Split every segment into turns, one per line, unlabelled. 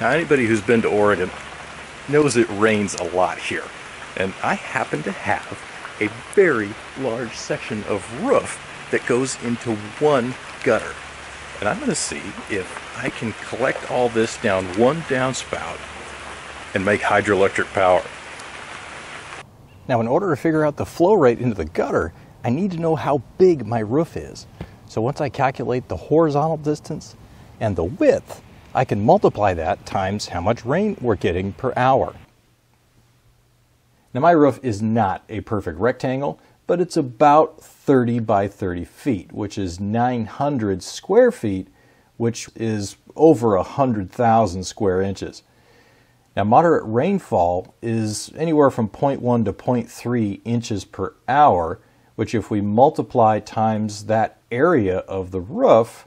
Now, anybody who's been to Oregon knows it rains a lot here. And I happen to have a very large section of roof that goes into one gutter. And I'm going to see if I can collect all this down one downspout and make hydroelectric power. Now, in order to figure out the flow rate into the gutter, I need to know how big my roof is. So once I calculate the horizontal distance and the width, I can multiply that times how much rain we're getting per hour. Now my roof is not a perfect rectangle, but it's about 30 by 30 feet, which is 900 square feet, which is over 100,000 square inches. Now, moderate rainfall is anywhere from 0.1 to 0.3 inches per hour, which, if we multiply times that area of the roof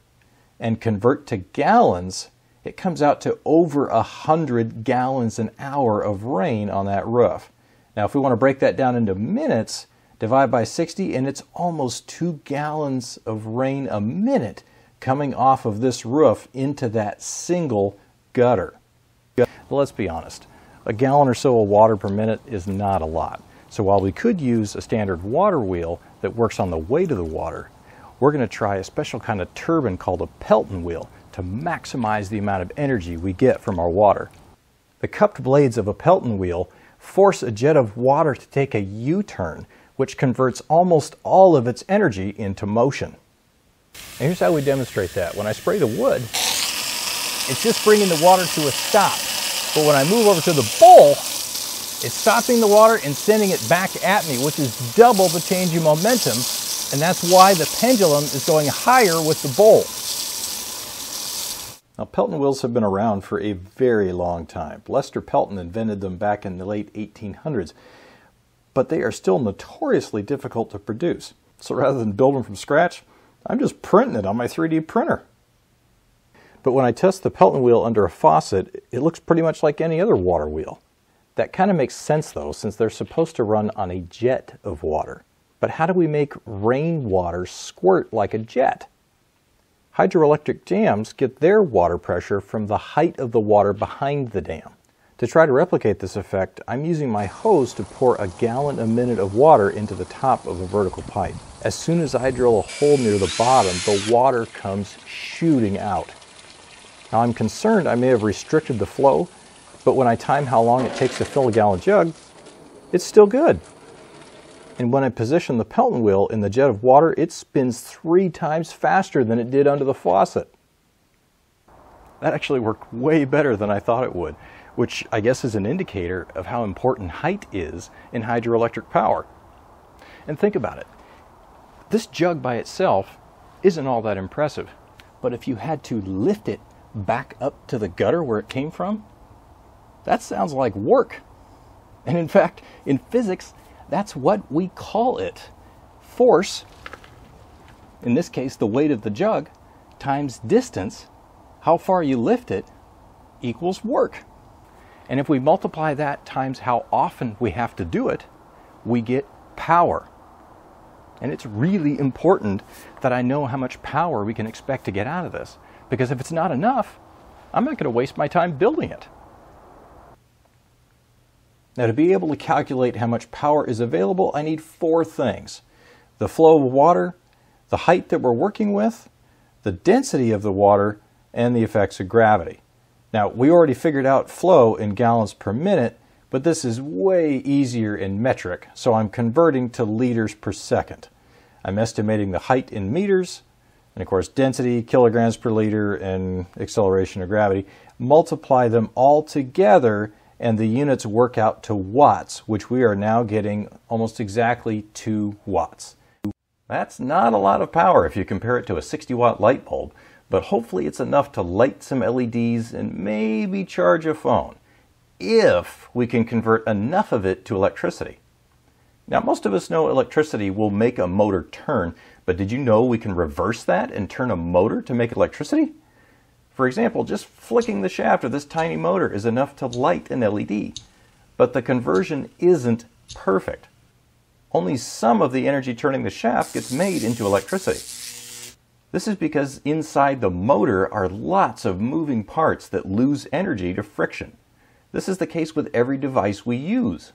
and convert to gallons, it comes out to over a 100 gallons an hour of rain on that roof. Now, if we want to break that down into minutes, divide by 60, and it's almost two gallons of rain a minute coming off of this roof into that single gutter. But let's be honest, a gallon or so of water per minute is not a lot. So while we could use a standard water wheel that works on the weight of the water, we're going to try a special kind of turbine called a Pelton wheel to maximize the amount of energy we get from our water. The cupped blades of a Pelton wheel force a jet of water to take a U-turn, which converts almost all of its energy into motion. And here's how we demonstrate that. When I spray the wood, it's just bringing the water to a stop. But when I move over to the bowl, it's stopping the water and sending it back at me, which is double the change in momentum. And that's why the pendulum is going higher with the bowl. Now, Pelton wheels have been around for a very long time. Lester Pelton invented them back in the late 1800s, but they are still notoriously difficult to produce. So rather than build them from scratch, I'm just printing it on my 3D printer. But when I test the Pelton wheel under a faucet, it looks pretty much like any other water wheel. That kind of makes sense though, since they're supposed to run on a jet of water. But how do we make rainwater squirt like a jet? Hydroelectric dams get their water pressure from the height of the water behind the dam. To try to replicate this effect, I'm using my hose to pour a gallon a minute of water into the top of a vertical pipe. As soon as I drill a hole near the bottom, the water comes shooting out. Now I'm concerned I may have restricted the flow, but when I time how long it takes to fill a gallon jug, it's still good. And when I position the Pelton wheel in the jet of water, it spins three times faster than it did under the faucet. That actually worked way better than I thought it would, which I guess is an indicator of how important height is in hydroelectric power. And think about it. This jug by itself isn't all that impressive, but if you had to lift it back up to the gutter where it came from? That sounds like work. And in fact, in physics, that's what we call it. Force, in this case, the weight of the jug, times distance, how far you lift it, equals work. And if we multiply that times how often we have to do it, we get power. And it's really important that I know how much power we can expect to get out of this. Because if it's not enough, I'm not going to waste my time building it. Now, to be able to calculate how much power is available, I need four things the flow of water, the height that we're working with, the density of the water, and the effects of gravity. Now, we already figured out flow in gallons per minute, but this is way easier in metric, so I'm converting to liters per second. I'm estimating the height in meters, and of course density, kilograms per liter, and acceleration of gravity, multiply them all together and the units work out to watts, which we are now getting almost exactly 2 watts. That's not a lot of power if you compare it to a 60 watt light bulb, but hopefully it's enough to light some LEDs and maybe charge a phone, if we can convert enough of it to electricity. Now, most of us know electricity will make a motor turn, but did you know we can reverse that and turn a motor to make electricity? For example, just flicking the shaft of this tiny motor is enough to light an LED, but the conversion isn't perfect. Only some of the energy turning the shaft gets made into electricity.
This is because inside the motor are lots of moving parts that lose energy to friction. This is the case with every device we use.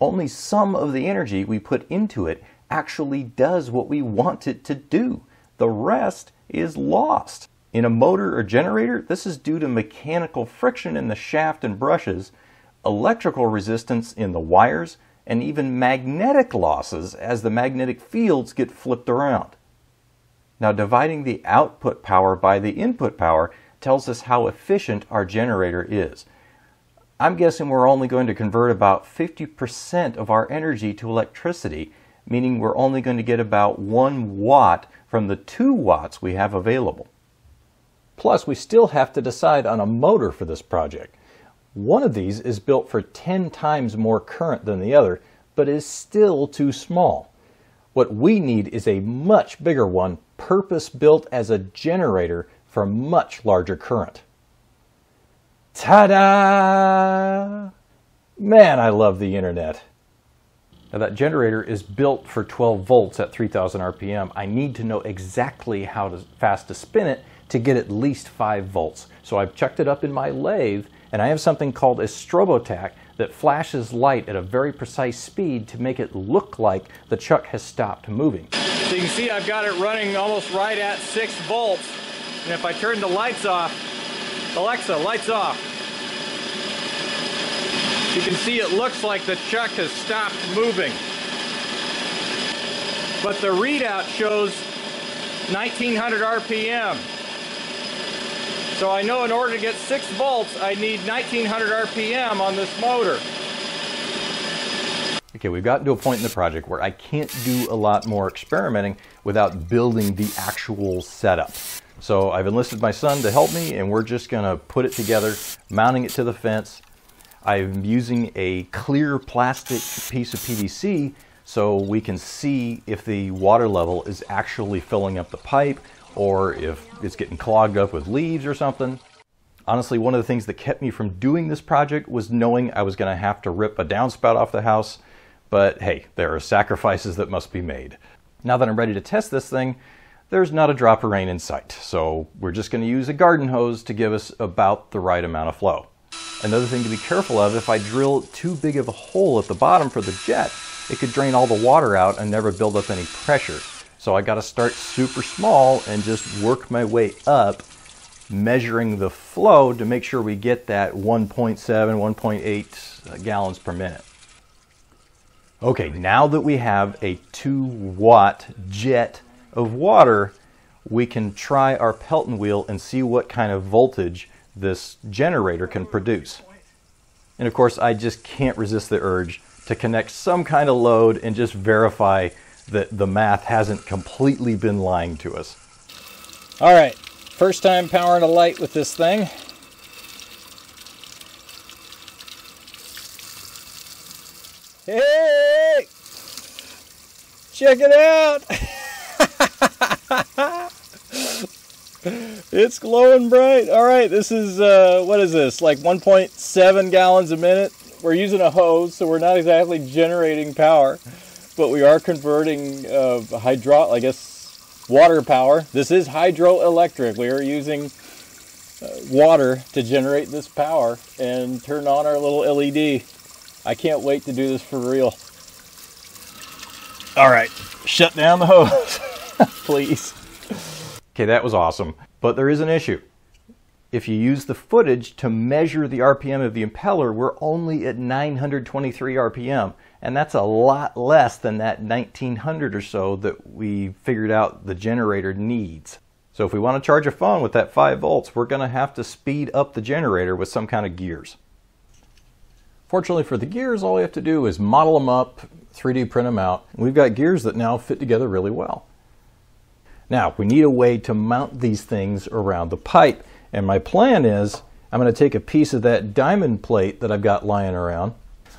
Only some of the energy we put into it actually does what we want it to do. The rest is lost. In a motor or generator, this is due to mechanical friction in the shaft and brushes, electrical resistance in the wires, and even magnetic losses as the magnetic fields get flipped around. Now, dividing the output power by the input power tells us how efficient our generator is. I'm guessing we're only going to convert about 50% of our energy to electricity, meaning we're only going to get about 1 watt from the 2 watts we have available.
Plus, we still have to decide on a motor for this project. One of these is built for 10 times more current than the other, but is still too small. What we need is a much bigger one, purpose built as a generator for much larger current. Ta-da! Man, I love the internet. Now that generator is built for 12 volts at 3000 RPM. I need to know exactly how to, fast to spin it to get at least 5 volts. So I've checked it up in my lathe and I have something called a Strobotac that flashes light at a very precise speed to make it look like the chuck has stopped moving.
So you can see I've got it running almost right at 6 volts. And if I turn the lights off, Alexa, lights off. You can see it looks like the chuck has stopped moving. But the readout shows 1900 RPM. So I know in order to get 6 volts, I need 1900 RPM on this motor.
Okay, we've gotten to a point in the project where I can't do a lot more experimenting without building the actual setup. So I've enlisted my son to help me and we're just gonna put it together, mounting it to the fence. I'm using a clear plastic piece of PVC so we can see if the water level is actually filling up the pipe or if it's getting clogged up with leaves or something. Honestly, one of the things that kept me from doing this project was knowing I was going to have to rip a downspout off the house, but hey, there are sacrifices that must be made. Now that I'm ready to test this thing, there's not a drop of rain in sight, so we're just going to use a garden hose to give us about the right amount of flow. Another thing to be careful of, if I drill too big of a hole at the bottom for the jet, it could drain all the water out and never build up any pressure. So I got to start super small and just work my way up, measuring the flow to make sure we get that 1.7, 1.8 gallons per minute. Okay, now that we have a 2 watt jet of water, we can try our Pelton wheel and see what kind of voltage this generator can produce. And of course, I just can't resist the urge to connect some kind of load and just verify that the math hasn't completely been lying to us. All right, first time powering a light with this thing. Hey! Check it out! it's glowing bright. All right, this is, uh, what is this, like 1.7 gallons a minute? We're using a hose, so we're not exactly generating power but we are converting uh, hydro, I guess, water power. This is hydroelectric. We are using uh, water to generate this power and turn on our little LED. I can't wait to do this for real. All right, shut down the hose, please. Okay, that was awesome, but there is an issue. If you use the footage to measure the RPM of the impeller, we're only at 923 RPM and that's a lot less than that 1900 or so that we figured out the generator needs. So if we want to charge a phone with that 5 volts, we're going to have to speed up the generator with some kind of gears. Fortunately for the gears, all we have to do is model them up, 3D print them out. We've got gears that now fit together really well. Now, we need a way to mount these things around the pipe. And my plan is I'm going to take a piece of that diamond plate that I've got lying around,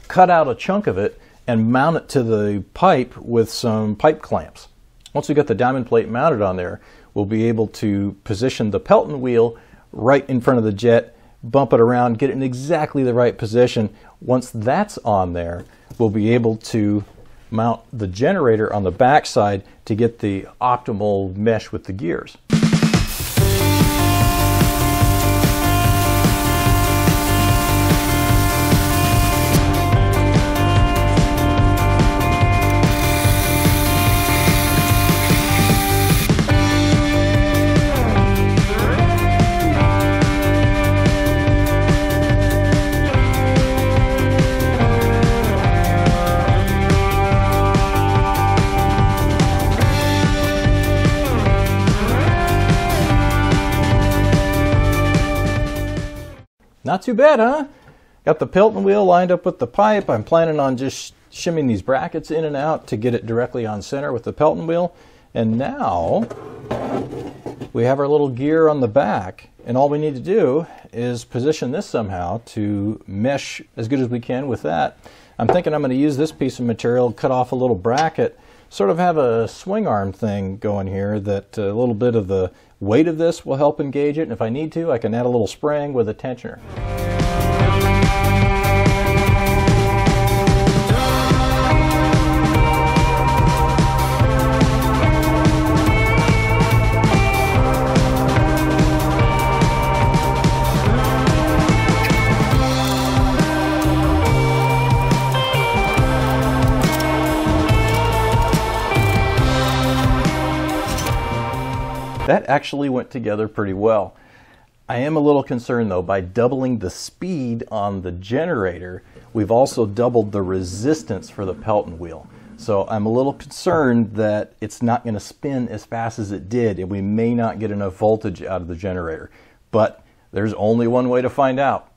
cut out a chunk of it, and mount it to the pipe with some pipe clamps. Once we get the diamond plate mounted on there, we'll be able to position the Pelton wheel right in front of the jet, bump it around, get it in exactly the right position. Once that's on there, we'll be able to mount the generator on the backside to get the optimal mesh with the gears. Too bad, huh? Got the Pelton wheel lined up with the pipe. I'm planning on just shimming these brackets in and out to get it directly on center with the Pelton wheel. And now we have our little gear on the back. And all we need to do is position this somehow to mesh as good as we can with that. I'm thinking I'm going to use this piece of material, cut off a little bracket, sort of have a swing arm thing going here that a little bit of the weight of this will help engage it. And if I need to, I can add a little spring with a tensioner. Actually went together pretty well. I am a little concerned though, by doubling the speed on the generator, we've also doubled the resistance for the Pelton wheel. So I'm a little concerned that it's not going to spin as fast as it did and we may not get enough voltage out of the generator. But there's only one way to find out.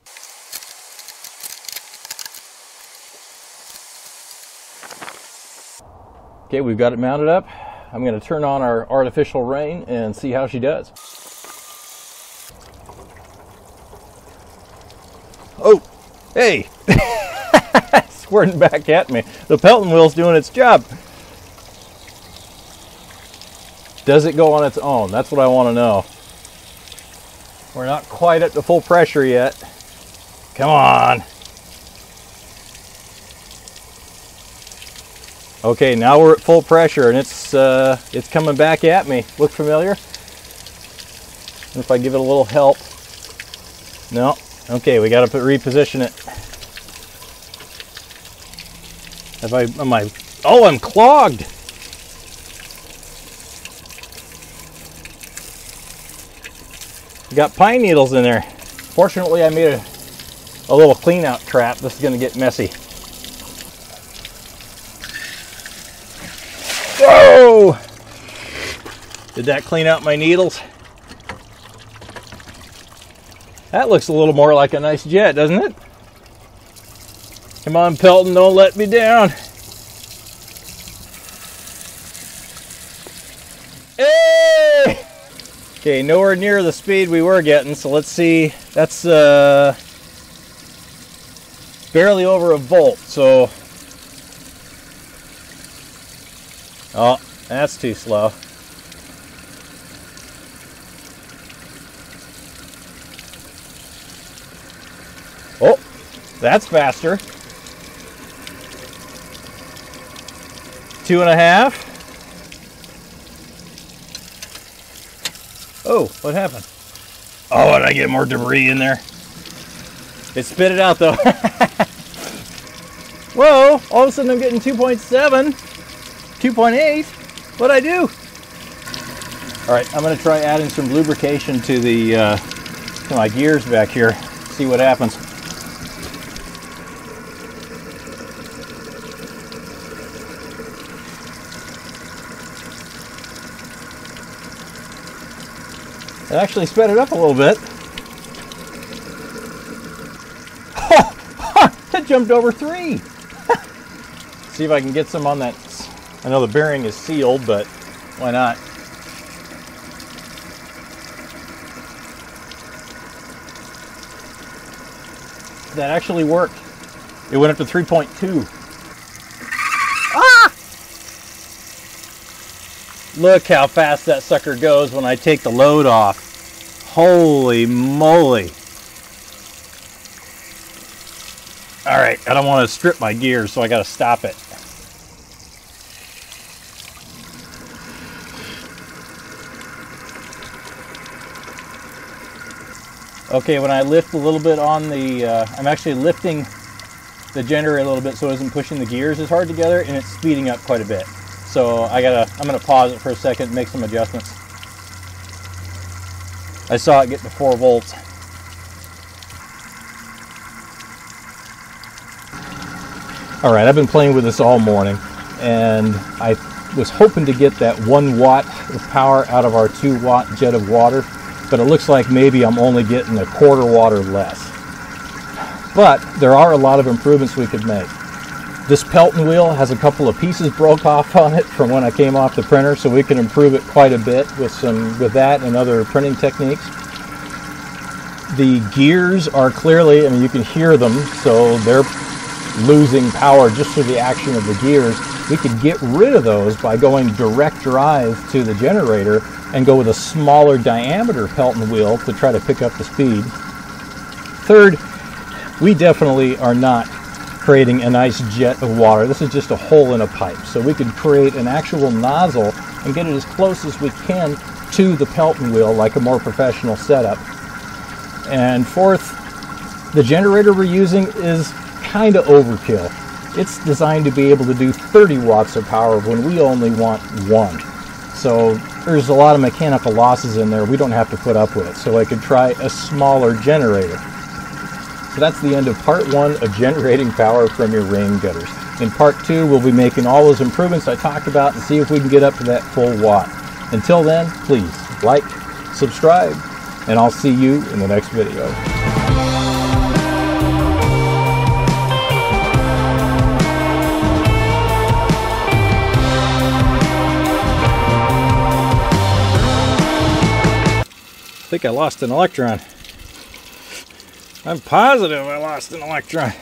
Okay, we've got it mounted up. I'm going to turn on our artificial rain and see how she does. Oh, hey, squirting back at me. The Pelton wheel's doing its job. Does it go on its own? That's what I want to know. We're not quite at the full pressure yet. Come on. Okay, now we're at full pressure and it's uh, it's coming back at me. Look familiar? And if I give it a little help. No. Okay, we got to put, reposition it. Have I, am I, oh, I'm clogged. Got pine needles in there. Fortunately, I made a, a little clean out trap. This is to get messy. Did that clean out my needles? That looks a little more like a nice jet, doesn't it? Come on, Pelton, don't let me down. Hey! Okay, nowhere near the speed we were getting, so let's see. That's uh, barely over a volt, so Oh, that's too slow. Oh, that's faster. Two and a half. Oh, what happened? Oh, did I get more debris in there? It spit it out though. Whoa, all of a sudden I'm getting 2.7. 2.8. What'd I do? All right, I'm gonna try adding some lubrication to the uh, to my gears back here. See what happens. It actually sped it up a little bit. it jumped over three. See if I can get some on that I know the bearing is sealed, but why not? That actually worked. It went up to 3.2. Ah! Look how fast that sucker goes when I take the load off. Holy moly. All right, I don't want to strip my gears, so I got to stop it. Okay, when I lift a little bit on the, uh, I'm actually lifting the generator a little bit so it isn't pushing the gears as hard together and it's speeding up quite a bit. So I gotta, I'm gonna pause it for a second make some adjustments. I saw it get to four volts. All right, I've been playing with this all morning and I was hoping to get that one watt of power out of our two watt jet of water, but it looks like maybe I'm only getting a quarter water less. But there are a lot of improvements we could make. This Pelton wheel has a couple of pieces broke off on it from when I came off the printer, so we can improve it quite a bit with some with that and other printing techniques. The gears are clearly, I mean, you can hear them, so they're losing power just through the action of the gears. We could get rid of those by going direct drive to the generator and go with a smaller diameter Pelton wheel to try to pick up the speed. Third, we definitely are not creating a nice jet of water. This is just a hole in a pipe. So we could create an actual nozzle and get it as close as we can to the Pelton wheel like a more professional setup. And fourth, the generator we're using is kind of overkill. It's designed to be able to do 30 watts of power when we only want one. So there's a lot of mechanical losses in there we don't have to put up with. So I could try a smaller generator. So that's the end of part one of generating power from your rain gutters. In part two, we'll be making all those improvements I talked about and see if we can get up to that full watt. Until then, please like, subscribe, and I'll see you in the next video. Think I lost an electron. I'm positive I lost an electron.